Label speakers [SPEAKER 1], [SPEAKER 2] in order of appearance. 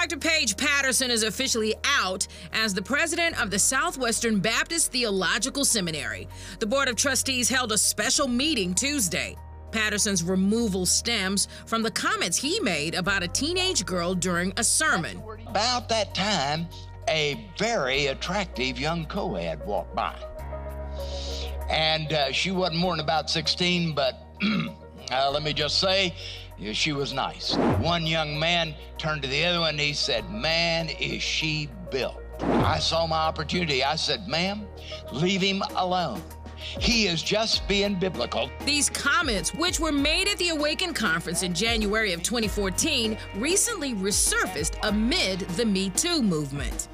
[SPEAKER 1] Dr. Paige Patterson is officially out as the president of the Southwestern Baptist Theological Seminary. The Board of Trustees held a special meeting Tuesday. Patterson's removal stems from the comments he made about a teenage girl during a sermon.
[SPEAKER 2] About that time, a very attractive young co-ed walked by. And uh, she wasn't more than about 16, but uh, let me just say, she was nice. One young man turned to the other one and he said, Man, is she built. I saw my opportunity. I said, Ma'am, leave him alone. He is just being biblical.
[SPEAKER 1] These comments, which were made at the Awaken conference in January of 2014, recently resurfaced amid the Me Too movement.